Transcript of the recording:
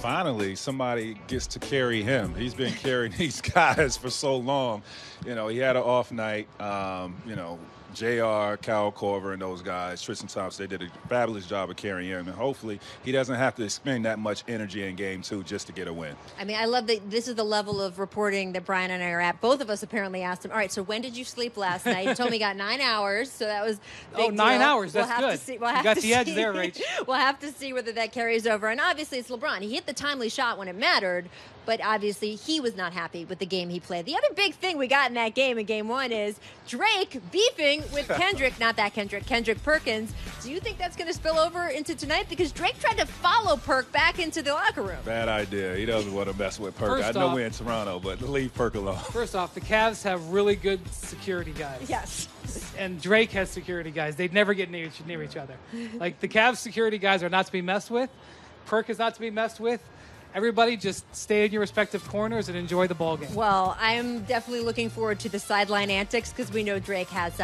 finally somebody gets to carry him. He's been carrying these guys for so long. You know, he had an off night. Um, you know, JR, Kyle Korver, and those guys, Tristan Thompson, they did a fabulous job of carrying him. And hopefully he doesn't have to expend that much energy in game two just to get a win. I mean, I love that this is the level of reporting that Brian and I are at. Both of us apparently asked him, all right, so when did you sleep last night? He told me he got nine hours, so that was Oh, big nine deal. hours, We'll have good. To see, we'll You got to the edge there, Rach. we'll have to see whether that carries over. And obviously it's LeBron. He hit the timely shot when it mattered, but obviously he was not happy with the game he played. The other big thing we got in that game in game one is Drake beefing with Kendrick, not that Kendrick, Kendrick Perkins. Do you think that's going to spill over into tonight? Because Drake tried to follow Perk back into the locker room. Bad idea. He doesn't want to mess with Perk. First I know off- we're in Toronto, but leave Perk alone. First off, the Cavs have really good security guys. Yes. And Drake has security guys. They'd never get near near each other. Like the Cavs security guys are not to be messed with. Perk is not to be messed with. Everybody just stay in your respective corners and enjoy the ball game. Well, I'm definitely looking forward to the sideline antics because we know Drake has